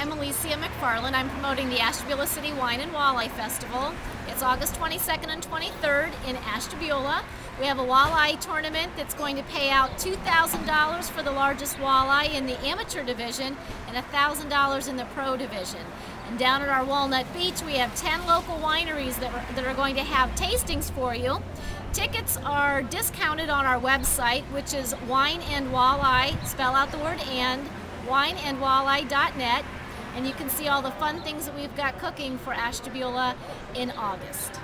I'm Alicia McFarland. I'm promoting the Ashtabula City Wine and Walleye Festival. It's August 22nd and 23rd in Ashtabula. We have a walleye tournament that's going to pay out $2,000 for the largest walleye in the amateur division and $1,000 in the pro division. And down at our Walnut Beach, we have 10 local wineries that are, that are going to have tastings for you. Tickets are discounted on our website, which is wine and walleye, spell out the word and, wineandwalleye.net, and you can see all the fun things that we've got cooking for Ashtabula in August.